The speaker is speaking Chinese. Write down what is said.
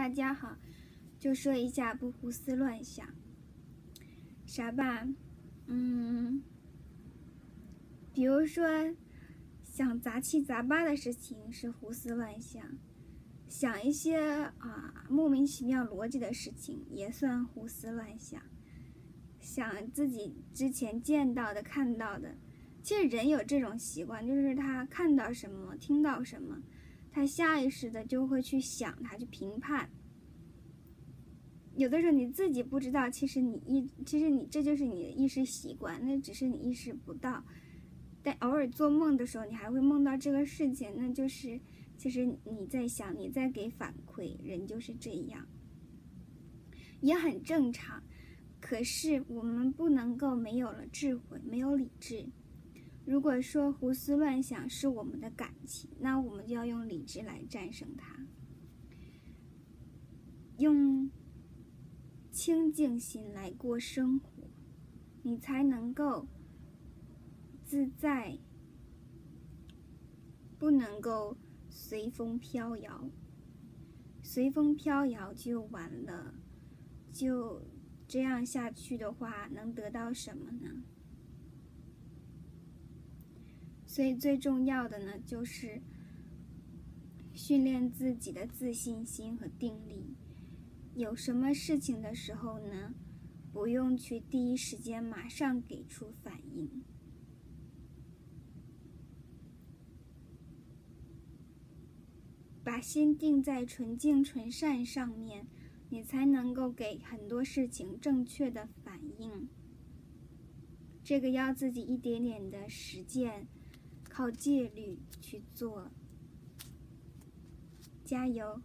大家好，就说一下不胡思乱想，啥吧？嗯，比如说想杂七杂八的事情是胡思乱想，想一些啊莫名其妙逻辑的事情也算胡思乱想，想自己之前见到的、看到的，其实人有这种习惯，就是他看到什么、听到什么。他下意识的就会去想，他去评判。有的时候你自己不知道，其实你意，其实你这就是你的意识习惯，那只是你意识不到。但偶尔做梦的时候，你还会梦到这个事情，那就是其实你在想，你在给反馈。人就是这样，也很正常。可是我们不能够没有了智慧，没有理智。如果说胡思乱想是我们的感情，那我们就要用理智来战胜它，用清净心来过生活，你才能够自在，不能够随风飘摇。随风飘摇就完了，就这样下去的话，能得到什么呢？所以最重要的呢，就是训练自己的自信心和定力。有什么事情的时候呢，不用去第一时间马上给出反应，把心定在纯净纯善上面，你才能够给很多事情正确的反应。这个要自己一点点的实践。靠戒律去做，加油！